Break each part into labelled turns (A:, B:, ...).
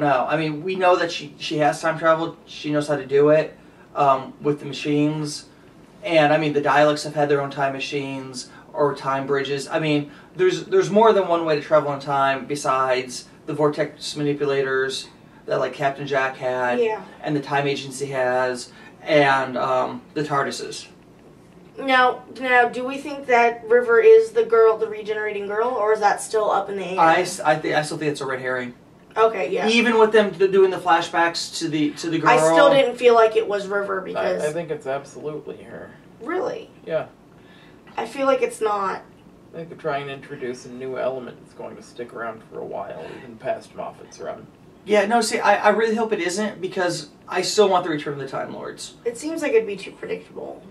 A: don't know. I mean, we know that she she has time travel. She knows how to do it um, with the machines, and I mean the Daleks have had their own time machines or time bridges. I mean, there's there's more than one way to travel in time besides the vortex manipulators that like Captain Jack had,
B: Yeah.
A: and the time agency has, and um, the TARDISes.
B: Now, now, do we think that River is the girl, the regenerating girl, or is that still up in the air?
A: I, I think I still think it's a red herring.
B: Okay, yeah.
A: Even with them doing the flashbacks to the to the girl.
B: I still didn't feel like it was River because
C: I think it's absolutely her.
B: really,
C: Yeah.
B: I feel like it's not.
C: I think they're trying to introduce a new element that's going to stick around for a while, even past Moffat's run.
A: Yeah, no, see, I, I really hope it isn't because I still want the Return of the Time Lords.
B: It seems like it'd be too predictable.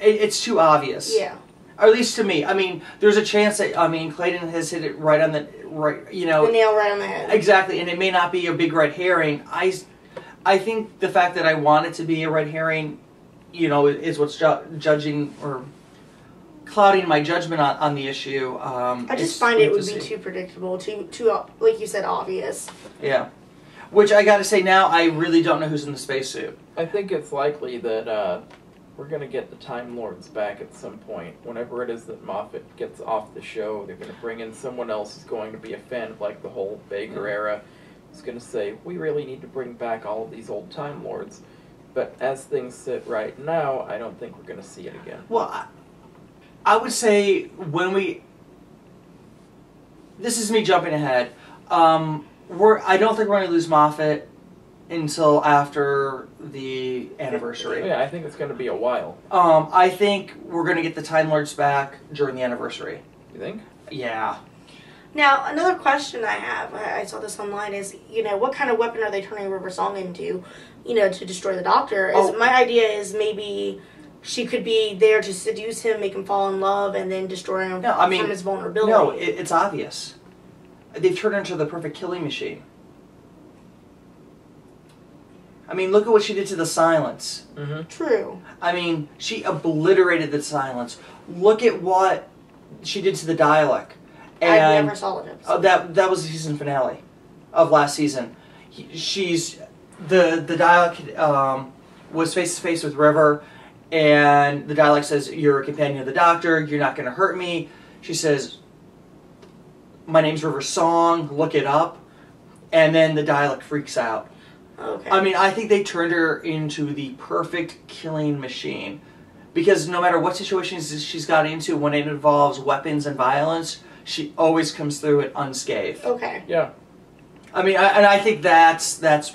A: It, it's too obvious.
B: Yeah.
A: Or at least to me. I mean, there's a chance that, I mean, Clayton has hit it right on the, right, you know,
B: The
A: know,
B: nail right on the head.
A: exactly, and it may not be a big red herring. I, I think the fact that I want it to be a red herring, you know, is what's ju- judging or clouding my judgment on, on the issue. Um,
B: I just find it would
A: to
B: be
A: see.
B: too predictable, too, too, like you said, obvious.
A: Yeah. Which I gotta say now, I really don't know who's in the spacesuit.
C: I think it's likely that uh, we're going to get the Time Lords back at some point. Whenever it is that Moffat gets off the show, they're going to bring in someone else who's going to be a fan of like the whole Baker
A: Mhm.
C: era. Who's going to say, we really need to bring back all of these old Time Lords. But as things sit right now, I don't think we're going to see it again.
A: Well, I, I would say when we. This is me jumping ahead. Um, we're. I don't think we're going to lose Moffat until after the anniversary.
C: Yeah, I think it's going to be a while.
A: Um, I think we're going to get the Time Lords back during the anniversary.
C: You think?
A: Yeah.
B: Now, another question I have, I I saw this online, is, you know, what kind of weapon are they turning River Song into, you know, to destroy the Doctor? Is
A: Oh.
B: My idea is maybe she could be there to seduce him, make him fall in love, and then destroy him
A: No, I mean,
B: from his vulnerability.
A: No, it, it's obvious. They've turned her into the perfect killing machine. I mean, look at what she did to the silence.
C: Mm-hmm.
B: True.
A: I mean, she obliterated the silence. Look at what she did to the Dalek.
B: I
A: And
B: never saw it.
A: uh, that that was the season finale of last season. He, she's the the Dalek um, was face to face with River, and the Dalek says, "You're a companion of the Doctor. You're not going to hurt me." She says, "My name's River Song. Look it up." And then the Dalek freaks out.
B: Okay.
A: I mean, I think they turned her into the perfect killing machine. Because no matter what situations she's got into, when it involves weapons and violence, she always comes through it unscathed.
B: okay.
C: Yeah.
A: I mean, I, and I think that's that's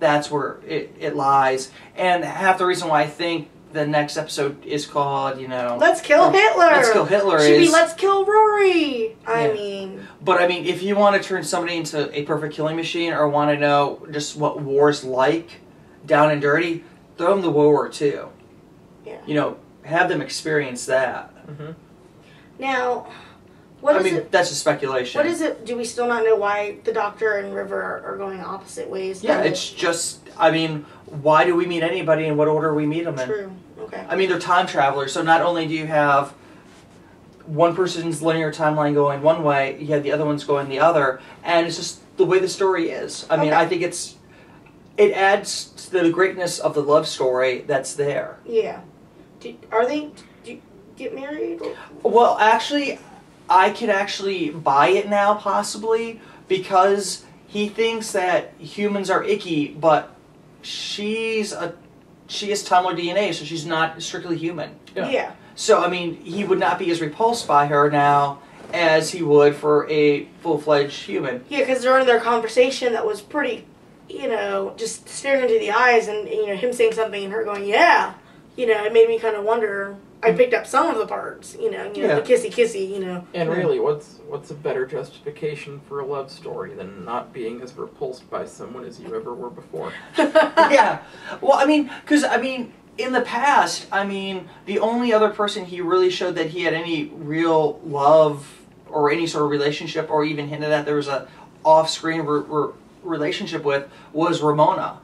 A: that's where it, it lies. And half the reason why I think the next episode is called, you know,
B: Let's kill Hitler.
A: Let's Kill Hitler
B: Should be Let's kill Rory. I
A: Yeah.
B: mean,
A: But I mean, if you want to turn somebody into a perfect killing machine or want to know just what war's like, down and dirty, throw them the World War II.
B: Yeah.
A: You know, have them experience that.
C: Mm-hmm.
B: now, what
A: I
B: is
A: mean,
B: it?
A: that's just speculation.
B: What is it? Do we still not know why the Doctor and River are, are going opposite ways?
A: Yeah, it's just. I mean, why do we meet anybody? In what order we meet them in?
B: true. Okay.
A: I mean, they're time travelers, so not only do you have one person's linear timeline going one way, you have the other one's going the other, and it's just the way the story is. I mean,
B: Okay.
A: I think it's it adds to the greatness of the love story that's there.
B: Yeah. Do, are they? Do you get married?
A: Well, actually, I could actually buy it now, possibly because he thinks that humans are icky, but she's a she is Time Lord DNA, so she's not strictly human.
C: Yeah.
B: yeah.
A: So I mean, he would not be as repulsed by her now as he would for a full fledged human.
B: Yeah, because during their conversation that was pretty, you know, just staring into the eyes and, you know, him saying something and her going, yeah, you know, it made me kind of wonder. I picked up some of the parts, you know, you know,
A: Yeah.
B: the kissy kissy, you know.
C: And really, what's what's a better justification for a love story than not being as repulsed by someone as you ever were before?
A: yeah. Well, I mean, because I mean, in the past, I mean, the only other person he really showed that he had any real love or any sort of relationship, or even hinted at there was a off-screen re- re- relationship with, was Ramona.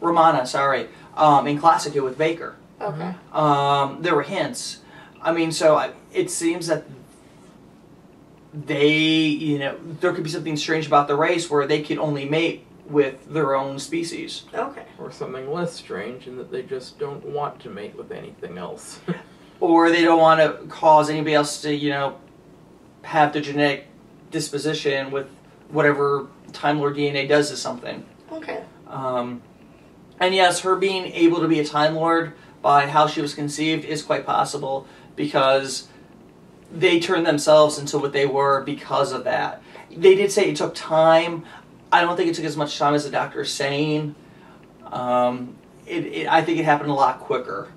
A: Romana, sorry, um, in Classic Who with Baker.
B: Okay.
A: Um, there were hints. I mean, so I, it seems that they, you know, there could be something strange about the race where they could only mate with their own species.
B: Okay.
C: Or something less strange in that they just don't want to mate with anything else.
A: Or they don't want to cause anybody else to, you know, have the genetic disposition with whatever Time Lord DNA does to something.
B: Okay.
A: Um, and yes, her being able to be a Time Lord by how she was conceived is quite possible because they turned themselves into what they were because of that. They did say it took time. I don't think it took as much time as the doctor is saying. Um, it, it, I think it happened a lot quicker.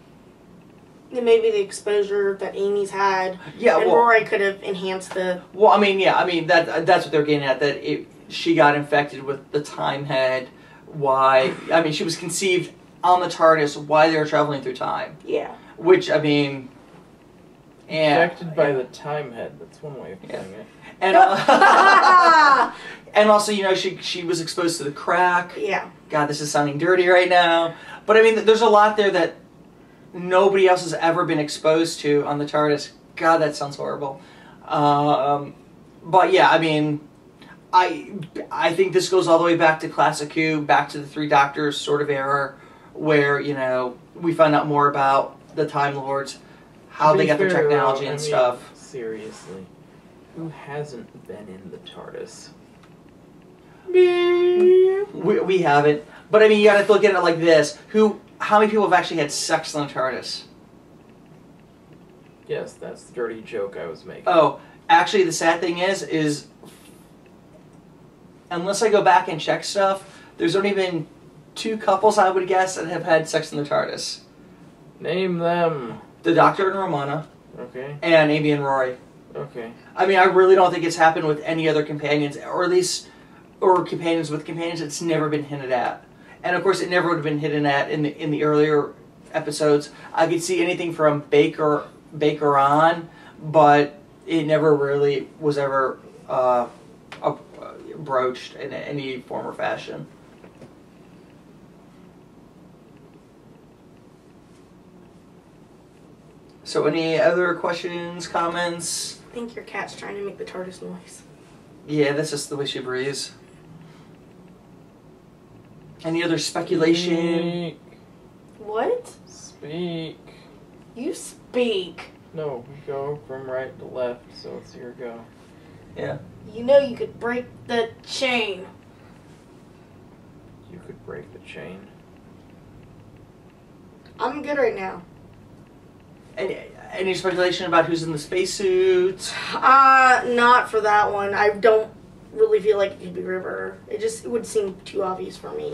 B: And maybe the exposure that Amy's had
A: Yeah,
B: and
A: well,
B: Rory could have enhanced the.
A: well, I mean, yeah, I mean that that's what they're getting at. That it, she got infected with the time head. Why? I mean, she was conceived on the TARDIS. Why they were traveling through time?
B: Yeah.
A: Which I mean, and
C: Affected by the time head. That's one way of
A: Yeah.
C: putting it.
A: and uh, and also you know she she was exposed to the crack.
B: yeah.
A: God, this is sounding dirty right now, but I mean, there's a lot there that nobody else has ever been exposed to on the TARDIS. God, that sounds horrible. Um, but yeah, I mean, I I think this goes all the way back to Classic Who, back to the Three Doctors sort of era, where you know we find out more about the Time Lords, how they got their technology and
C: I mean,
A: stuff.
C: Seriously. Who hasn't been in the TARDIS?
A: We, we haven't. But I mean, you gotta look at it like this: who, how many people have actually had sex on the TARDIS?
C: Yes, that's the dirty joke I was making.
A: Oh, actually, the sad thing is, is unless I go back and check stuff, there's only been two couples I would guess that have had sex in the TARDIS:
C: Name them.
A: the Doctor and Romana,
C: Okay,
A: and Amy and Rory.
C: okay.
A: I mean, I really don't think it's happened with any other companions, or at least, or companions with companions. It's never been hinted at, and of course, it never would have been hinted at in the in the earlier episodes. I could see anything from Baker Baker on, but it never really was ever uh, uh, broached in any form or fashion. So, any other questions, comments?
B: I think your cat's trying to make the TARDIS noise.
A: Yeah, that's just the way she breathes. Any other speculation?
C: Speak.
B: What?
C: Speak.
B: You speak.
C: No, we go from right to left, so it's your go. Yeah.
B: You know you could break the chain.
C: You could break the chain.
B: I'm good right now.
A: Any, any speculation about who's in the spacesuit?
B: Uh, not for that one. I don't really feel like it could be River. It just it would seem too obvious for me.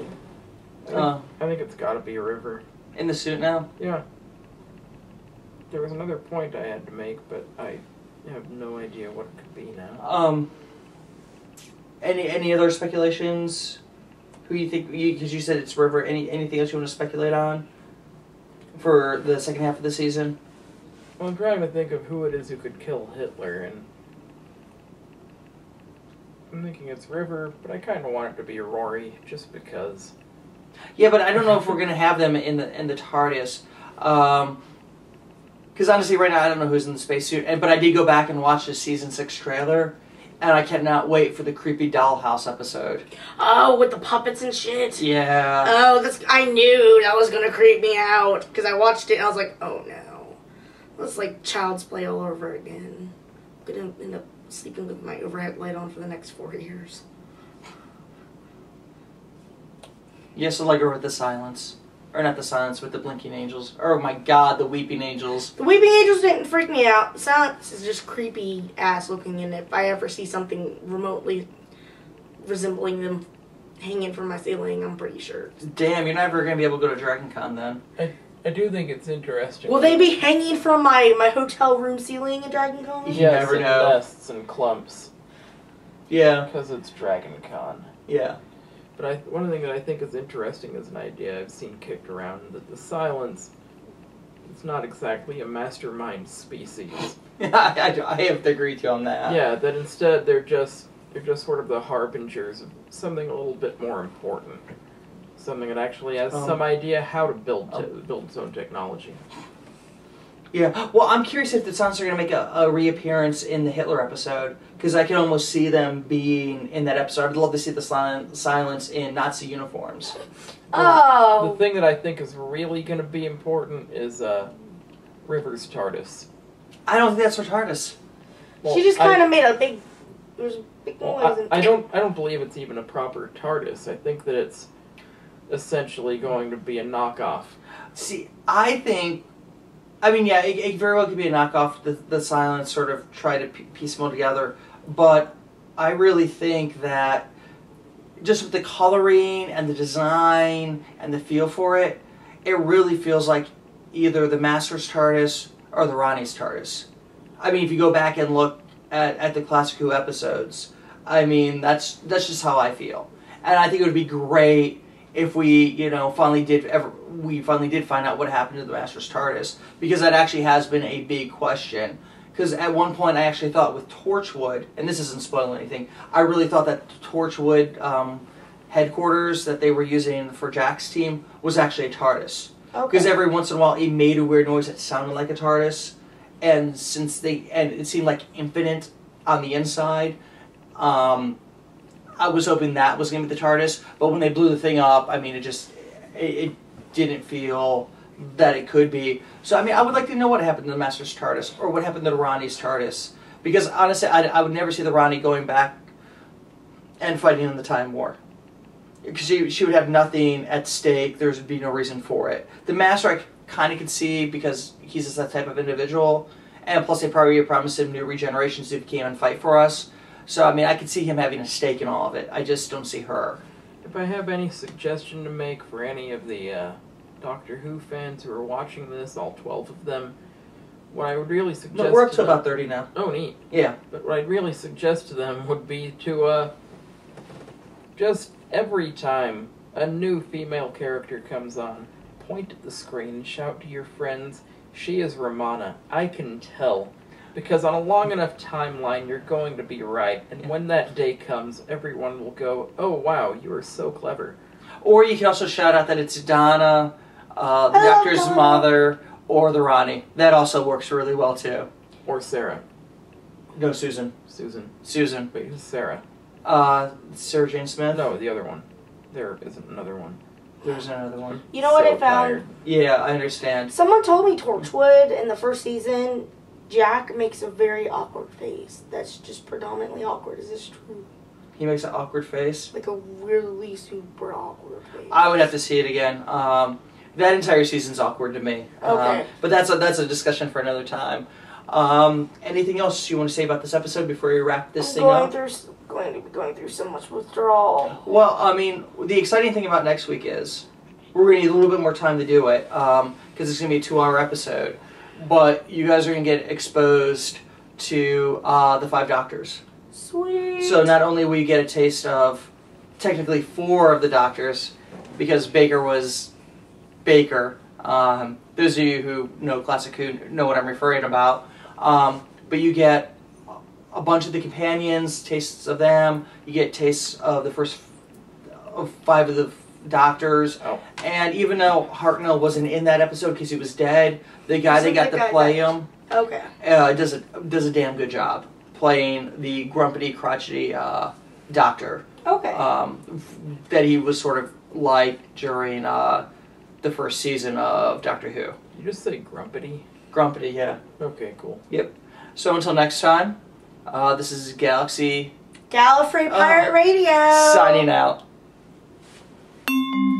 C: I think,
A: Uh,
C: I think it's gotta be a river.
A: in the suit now?
C: Yeah. There was another point I had to make, but I have no idea what it could be now.
A: Um. Any any other speculations? Who you think? Because you, said it's River. Any anything else you want to speculate on for the second half of the season?
C: Well, I'm trying to think of who it is who could kill Hitler, and I'm thinking it's River, but I kind of want it to be Rory, just because.
A: Yeah, but I don't know if we're gonna have them in the in the TARDIS. Um, because honestly, right now I don't know who's in the spacesuit. And but I did go back and watch the season six trailer, and I cannot wait for the creepy dollhouse episode.
B: Oh, with the puppets and shit.
A: Yeah.
B: Oh, that's I knew that was gonna creep me out because I watched it and I was like, oh no, that's like child's play all over again. I'm gonna end up sleeping with my overhead light on for the next four years.
A: Yes, I like her with the silence, or not the silence with the blinking angels. Oh my God, the weeping angels.
B: The Weeping Angels didn't freak me out. Silence is just creepy ass looking, and if I ever see something remotely resembling them hanging from my ceiling, I'm pretty sure.
A: Damn, you're never gonna be able to go to Dragon Con then.
C: I do think it's interesting.
B: Will they be hanging from my, my hotel room ceiling at Dragon Con?
A: You
C: yes,
A: never
C: in
A: know.
C: nests and clumps,
A: Yeah.
C: because it's Dragon Con.
A: Yeah.
C: But I, one thing that I think is interesting as an idea I've seen kicked around that the Silence it's not exactly a mastermind species.
A: I, I, I have to agree with you on that.
C: Yeah, that instead they're just they're just sort of the harbingers of something a little bit more important. Something that actually has
A: Um,
C: some idea how to build te-
A: um,
C: build its own technology.
A: Yeah. Well, I'm curious if the Silence are going to make a, a reappearance in the Hitler episode because I can almost see them being in that episode. I'd love to see the Sil- Silence in Nazi uniforms.
C: Oh, The
B: Oh,
C: thing that I think is really going to be important is uh, River's TARDIS.
A: I don't think that's retardus.
C: Well,
B: she just kind of made a big. There's a big
C: Well,
B: noise. and-
C: I, I don't. I don't believe it's even a proper TARDIS. I think that it's essentially going to be a knockoff.
A: See, I think. I mean, yeah, it, it very well could be a knockoff. The, the Silence sort of try to p- piecemeal together, but I really think that just with the coloring and the design and the feel for it, it really feels like either the Master's TARDIS or the Rani's TARDIS. I mean, if you go back and look at, at the Classic Who episodes, I mean, that's that's just how I feel, and I think it would be great if we, you know, finally did ever we finally did find out what happened to the Master's TARDIS because that actually has been a big question. Because at one point I actually thought with Torchwood, and this isn't spoiling anything, I really thought that Torchwood um, headquarters that they were using for Jack's team was actually a TARDIS. Because
B: okay.
A: every once in a while it made a weird noise that sounded like a TARDIS, and since they and it seemed like infinite on the inside, um, I was hoping that was going to be the TARDIS. But when they blew the thing up, I mean, it just it, it didn't feel that it could be. So I mean, I would like to know what happened to the Master's TARDIS or what happened to the Rani's TARDIS, because honestly, I, I would never see the Rani going back and fighting in the Time War. Because she, she would have nothing at stake. There would be no reason for it. The Master I kind of could see because he's just that type of individual. And plus, they probably promised him new regenerations if he came and fight for us. So, I mean, I could see him having a stake in all of it. I just don't see her.
C: If I have any suggestion to make for any of the uh, Doctor Who fans who are watching this, all twelve of them, what I would really suggest.
A: No, we're up
C: to
A: to
C: them-
A: about 30 now.
C: Oh, neat.
A: Yeah.
C: But what I'd really suggest to them would be to uh, just every time a new female character comes on, point at the screen shout to your friends, "She is Romana." I can tell. Because on a long enough timeline, you're going to be right, and
A: Yeah.
C: when that day comes, everyone will go, "Oh wow, you are so clever."
A: Or you can also shout out that it's Donna, uh, the
B: Hello,
A: Doctor's
B: Donna.
A: mother, or the Rani. That also works really well, too.
C: Or Sarah,
A: No, Susan.
C: Susan.
A: Susan.
C: Wait, who's Sarah?
A: Uh, Sarah Jane Smith.
C: No, the other one. There isn't another one.
A: There's another one.
B: You know what I found?
C: tired.
A: Yeah, I understand.
B: Someone told me Torchwood in the first season, Jack makes a very awkward face. That's just predominantly awkward. Is this true?
A: He makes an awkward face.
B: Like a really super awkward face.
A: I would have to see it again. Um, that entire season's awkward to me. Um,
B: Okay.
A: but that's a, that's a discussion for another time. Um, anything else you want to say about this episode before we wrap this
B: I'm
A: thing
B: going
A: up?
B: through going to be going through so much withdrawal.
A: Well, I mean, the exciting thing about next week is we're going to need a little bit more time to do it because it's going to be a two-hour episode. But you guys are going to get exposed to uh, the Five Doctors.
B: Sweet.
A: So not only will you get a taste of technically four of the Doctors, because Baker was Baker. Um, those of you who know Classic Who know what I'm referring about. Um, but you get a bunch of the companions, tastes of them. You get tastes of the first of five of the Doctors.
C: Oh.
A: And even though Hartnell wasn't in that episode because he was dead, the guy
B: So
A: they got
B: the
A: to play
B: that-
A: him
B: okay.
A: uh, does a does a damn good job playing the grumpy, crotchety uh, doctor
B: Okay.
A: um, that he was sort of like during uh, the first season of Doctor Who.
C: You just say grumpity?
A: Grumpy, yeah.
C: Okay, cool. Yep.
A: So until next time, uh, this is Galaxy
B: Gallifrey
A: uh,
B: Pirate Radio.
A: signing out. Música